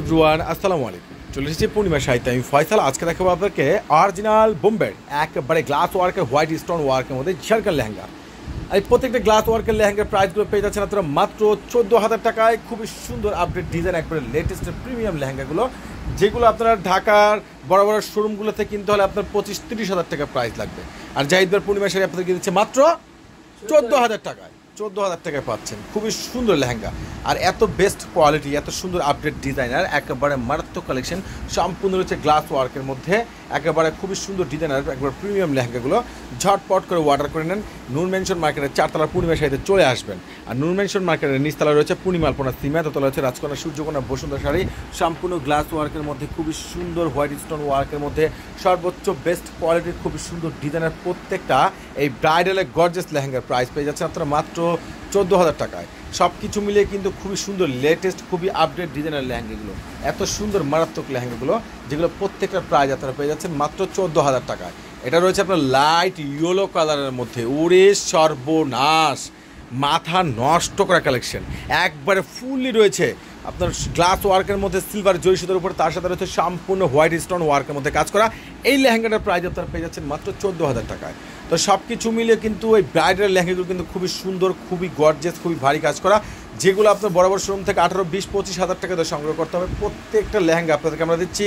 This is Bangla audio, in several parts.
এভরিওয়ান, আসসালামু আলাইকুম। চলে এসেছি পূর্ণিমা সাহিত্য আমি ফয়সাল। আজকে দেখাবো আপনাকে অরিজিনাল বোম্বের একেবারে গ্লাস ওয়ার্কের হোয়াইট স্টোন ওয়ার্কের মধ্যে ঝাড়খান লেহেঙ্গা। আর প্রত্যেকটা গ্লাস ওয়ার্কের লেহেঙ্গার প্রাইসগুলো পেয়ে যাচ্ছেন আপনারা মাত্র চোদ্দ হাজার টাকায়। খুবই সুন্দর আপডেট ডিজাইন একবারে লেটেস্ট প্রিমিয়াম লেহেঙ্গাগুলো, যেগুলো আপনার ঢাকার বড় বড় শোরুমগুলোতে কিনতে হলে আপনার পঁচিশ তিরিশ হাজার টাকা প্রাইস লাগবে। আর জাহিদবার পূর্ণিমা শাড়ি আপনাদেরকে দিচ্ছে মাত্র চোদ্দ হাজার টাকায়। চোদ্দ হাজার টাকায় পাচ্ছেন। খুবই সুন্দর লেহেঙ্গা। আর এত বেস্ট কোয়ালিটি এত সুন্দর আপডেট ডিজাইনার একেবারে মারাত্মক কালেকশন সম্পূর্ণ রয়েছে গ্লাস ওয়ার্কের মধ্যে, একেবারে খুবই সুন্দর ডিজাইনার একবার প্রিমিয়াম লেহেঙ্গাগুলো, ঝটপট করে অর্ডার করে নেন। নুন মেনশন মার্কেটের চারতলা পূর্ণিমা শাড়িতে চলে আসবেন। আর নুন মেনশন মার্কেটের নিচতলা রয়েছে পূর্ণিমা আলপনা সিমা দোতলা রয়েছে রাজকন্যা, সূর্যকন্যা, বসুন্ধরা শাড়ি। সম্পূর্ণ গ্লাস ওয়ার্কের মধ্যে খুবই সুন্দর হোয়াইট স্টোন ওয়ার্কের মধ্যে সর্বোচ্চ বেস্ট কোয়ালিটির খুবই সুন্দর ডিজাইনের প্রত্যেকটা এই ব্রাইডালের গর্জেস লেহেঙ্গার প্রাইস পেয়ে যাচ্ছেন আপনারা মাত্র চোদ্দ হাজার টাকায়। সব কিছু মিলিয়ে কিন্তু খুবই সুন্দর লেটেস্ট খুবই আপডেট ডিজাইনের লেহেঙ্গাগুলো। এত সুন্দর মারাত্মক লেহেঙ্গাগুলো, যেগুলো প্রত্যেকটা প্রাইস আপনারা পেয়ে যাচ্ছেন মাত্র চোদ্দ হাজার টাকায়। এটা রয়েছে আপনার লাইট ইয়েলো কালারের মধ্যে। ওরে সর্বনাশ! মাথা নষ্ট করা কালেকশন একবারে ফুললি রয়েছে আপনার গ্লাস ওয়ার্কের মধ্যে সিলভার জয়ী উপর, তার সাথে রয়েছে সম্পূর্ণ হোয়াইট স্টোন ওয়ার্কের মধ্যে কাজ করা। এই লেহেঙ্গাটার প্রাইস আপনারা পেয়ে যাচ্ছেন মাত্র চোদ্দ হাজার টাকায়। তো সব কিছু মিলে কিন্তু ওই ব্রাইডাল লেহেঙ্গাগুলো কিন্তু খুবই সুন্দর, খুবই গর্জেস খুবই ভারী কাজ করা। যেগুলো আপনার বড় বড় শোরুম থেকে আঠারো, বিশ, পঁচিশ হাজার টাকা সংগ্রহ করতে হবে। প্রত্যেকটা লেহেঙ্গা আপনাদেরকে আমরা দিচ্ছি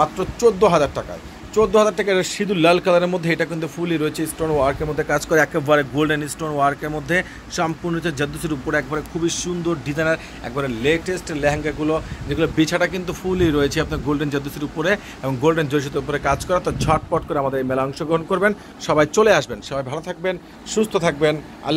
মাত্র চোদ্দ হাজার টাকায়। চোদ্দ হাজার টাকার সিঁদুর লাল কালারের মধ্যে, এটা কিন্তু ফুলই রয়েছে স্টোন ওয়ার্কের মধ্যে কাজ করে, একেবারে গোল্ডেন স্টোন ওয়ার্কের মধ্যে। সম্পূর্ণ হচ্ছে জাদ্দুসির উপরে, একবারে খুবই সুন্দর ডিজাইনার একবারে লেটেস্ট লেহেঙ্গাগুলো যেগুলো বিছাটা কিন্তু ফুলই রয়েছে আপনার গোল্ডেন জাদ্দুসির উপরে এবং গোল্ডেন জয়সির উপরে কাজ করা। তো ঝটপট করে আমাদের এই মেলা অংশগ্রহণ করবেন। সবাই চলে আসবেন। সবাই ভালো থাকবেন, সুস্থ থাকবেন। আল্লাহ